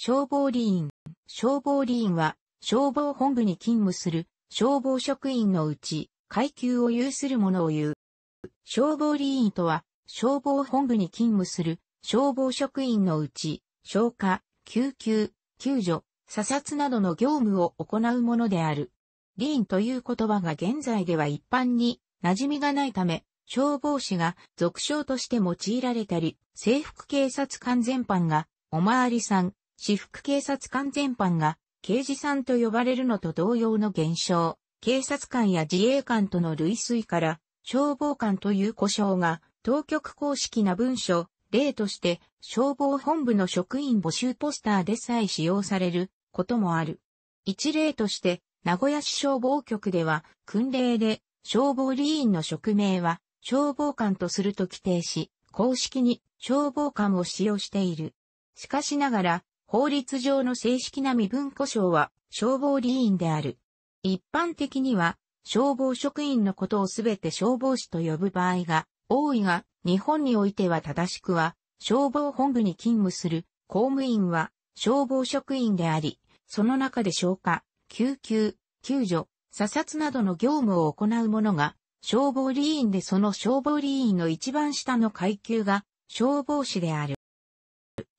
消防理員。消防理員は、消防本部に勤務する消防職員のうち、階級を有する者を言う。消防理員とは、消防本部に勤務する消防職員のうち、消火、救急、救助、査察などの業務を行うものである。理員という言葉が現在では一般に馴染みがないため、消防士が俗称として用いられたり、制服警察官全般がおまわりさん、私服警察官全般が刑事さんと呼ばれるのと同様の現象。警察官や自衛官との類推から消防官という故障が当局公式な文書、例として消防本部の職員募集ポスターでさえ使用されることもある。一例として名古屋市消防局では訓令で消防理員の職名は消防官とすると規定し、公式に消防官を使用している。しかしながら、法律上の正式な身分故障は消防理員である。一般的には、消防職員のことをすべて消防士と呼ぶ場合が多いが、日本においては正しくは、消防本部に勤務する公務員は消防職員であり、その中で消火、救急、救助、査察などの業務を行う者が消防理員でその消防理員の一番下の階級が消防士である。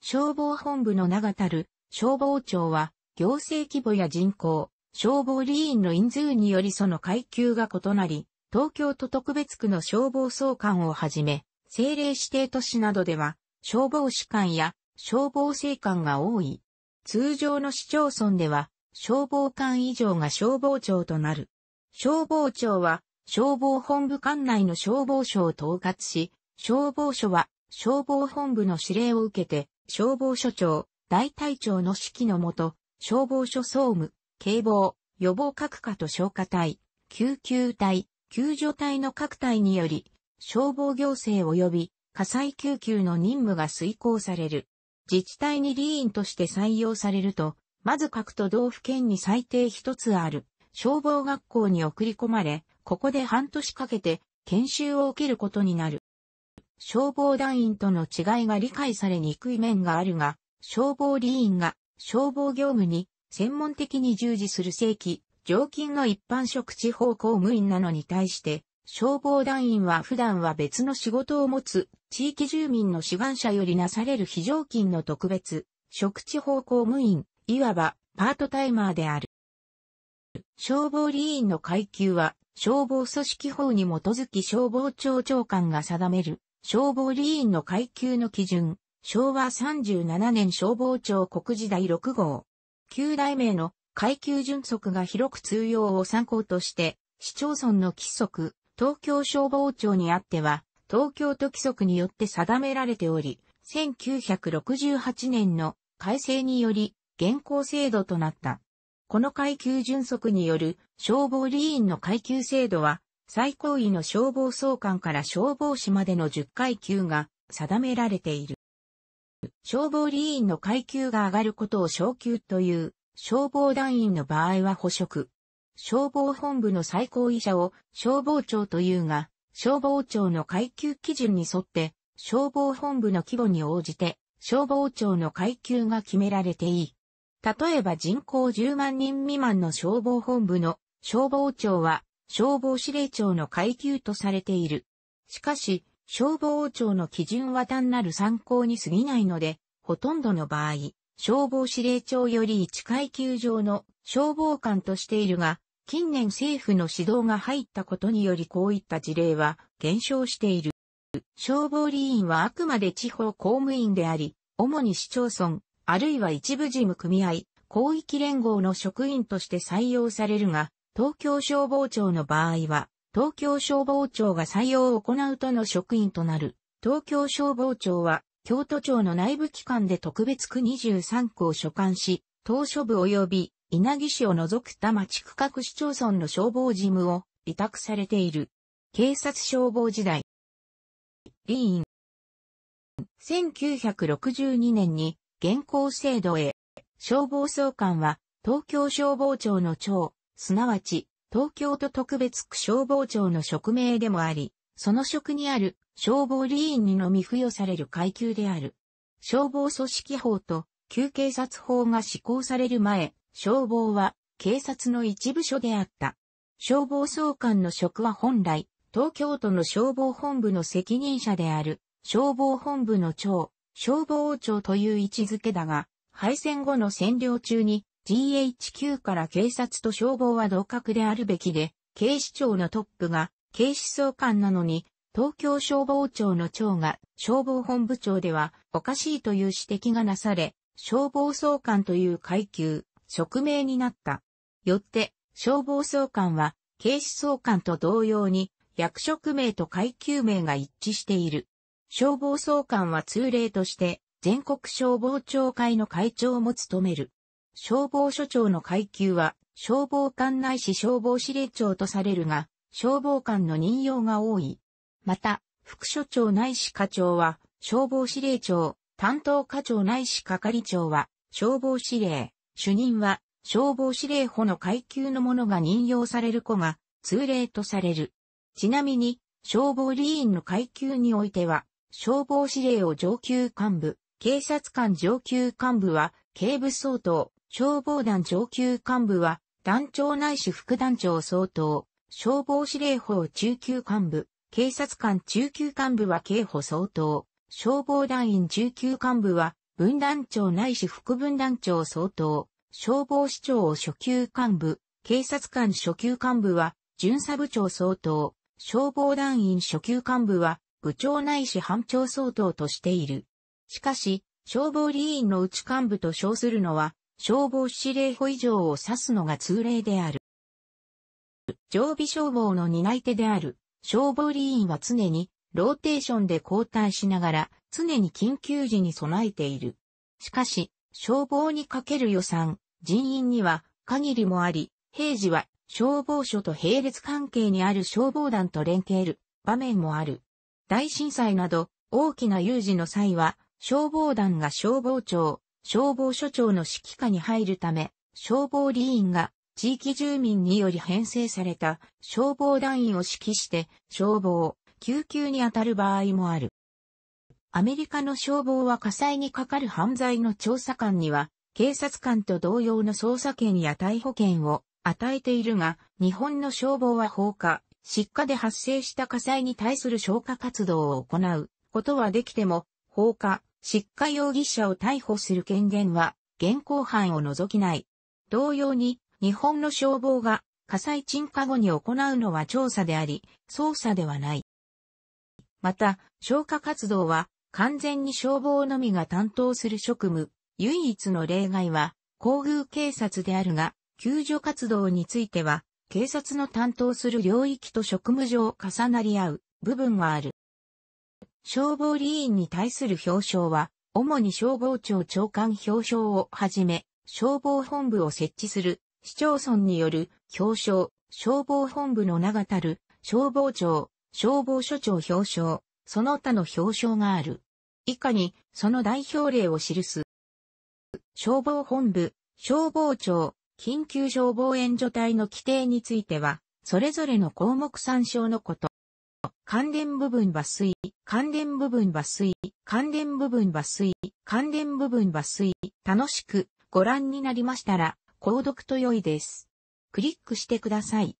消防本部の名がたる消防庁は行政規模や人口、消防理員の人数によりその階級が異なり、東京都特別区の消防総監をはじめ、政令指定都市などでは消防士官や消防正官が多い。通常の市町村では消防官以上が消防庁となる。消防庁は消防本部管内の消防署を統括し、消防署は消防本部の指令を受けて、消防署長、大隊長の指揮のもと、消防署総務、警防、予防各課と消火隊、救急隊、救助隊の各隊により、消防行政及び火災救急の任務が遂行される。自治体に理員として採用されると、まず各都道府県に最低一つある消防学校に送り込まれ、ここで半年かけて研修を受けることになる。消防団員との違いが理解されにくい面があるが、消防理員が消防業務に専門的に従事する正規、常勤の一般職地方公務員なのに対して、消防団員は普段は別の仕事を持つ地域住民の志願者よりなされる非常勤の特別、職地方公務員、いわばパートタイマーである。消防理員の階級は消防組織法に基づき消防庁長官が定める消防理員の階級の基準、昭和37年消防庁国時代6号。旧代名の階級準則が広く通用を参考として、市町村の規則、東京消防庁にあっては、東京都規則によって定められており、1968年の改正により、現行制度となった。この階級準則による消防理員の階級制度は、最高位の消防総監から消防士までの10階級が定められている。消防理員の階級が上がることを昇級という、消防団員の場合は補職。消防本部の最高位者を消防庁というが、消防庁の階級基準に沿って、消防本部の規模に応じて、消防庁の階級が決められていい。例えば人口10万人未満の消防本部の消防庁は消防司令庁の階級とされている。しかし、消防庁の基準は単なる参考に過ぎないので、ほとんどの場合、消防司令庁より1階級上の消防官としているが、近年政府の指導が入ったことによりこういった事例は減少している。消防理員はあくまで地方公務員であり、主に市町村、あるいは一部事務組合、広域連合の職員として採用されるが、東京消防庁の場合は、東京消防庁が採用を行うとの職員となる。東京消防庁は、京都庁の内部機関で特別区23区を所管し、当初部及び稲城市を除く多町区画市町村の消防事務を委託されている。警察消防時代。委員。1962年に現行制度へ、消防総監は東京消防庁の長、すなわち東京都特別区消防庁の職名でもあり、その職にある消防理員にのみ付与される階級である。消防組織法と旧警察法が施行される前、消防は警察の一部署であった。消防総監の職は本来、東京都の消防本部の責任者である、消防本部の長、消防庁という位置づけだが、敗戦後の占領中に GHQ から警察と消防は同格であるべきで、警視庁のトップが警視総監なのに、東京消防庁の長が消防本部長ではおかしいという指摘がなされ、消防総監という階級、職名になった。よって、消防総監は、警視総監と同様に、役職名と階級名が一致している。消防総監は通例として、全国消防庁会の会長も務める。消防署長の階級は、消防官ないし消防司令長とされるが、消防官の任用が多い。また、副署長ないし課長は、消防司令長、担当課長ないし係長は、消防司令、主任は、消防司令補の階級の者が任用される子が、通例とされる。ちなみに、消防理員の階級においては、消防司令を上級幹部、警察官上級幹部は、警部相当、消防団上級幹部は、団長ないし副団長相当、消防司令補中級幹部、警察官中級幹部は警補相当、消防団員中級幹部は、分団長ないし副分団長相当、消防士長を初級幹部、警察官初級幹部は、巡査部長相当、消防団員初級幹部は、部長ないし班長相当としている。しかし、消防理員の内幹部と称するのは、消防司令補以上を指すのが通例である。常備消防の担い手である消防理員は常にローテーションで交代しながら常に緊急時に備えている。しかし、消防にかける予算、人員には限りもあり、平時は消防署と並列関係にある消防団と連携る場面もある。大震災など大きな有事の際は、消防団が消防庁、消防署長の指揮下に入るため、消防理員が地域住民により編成された消防団員を指揮して消防、救急に当たる場合もある。アメリカの消防は火災にかかる犯罪の調査官には、警察官と同様の捜査権や逮捕権を与えているが、日本の消防は放火、失火で発生した火災に対する消火活動を行うことはできても、放火、失火容疑者を逮捕する権限は、現行犯を除きない。同様に、日本の消防が火災鎮火後に行うのは調査であり、捜査ではない。また、消火活動は完全に消防のみが担当する職務、唯一の例外は、皇宮警察であるが、救助活動については、警察の担当する領域と職務上重なり合う部分がある。消防理員に対する表彰は、主に消防庁長官表彰をはじめ、消防本部を設置する市町村による表彰、消防本部の名がたる消防庁、消防署長表彰、その他の表彰がある。以下にその代表例を記す。消防本部、消防庁、緊急消防援助隊の規定については、それぞれの項目参照のこと。関連部分抜粋、関連部分抜粋、関連部分抜粋、関連部分抜粋、楽しくご覧になりましたら、購読と良いです。クリックしてください。